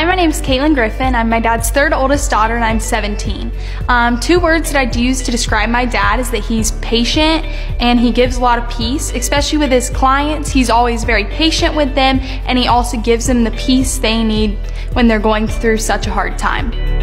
Hi, my name is Kaitlin Griffin. I'm my dad's third oldest daughter and I'm 17. Um, two words that I'd use to describe my dad is that he's patient and he gives a lot of peace, especially with his clients. He's always very patient with them and he also gives them the peace they need when they're going through such a hard time.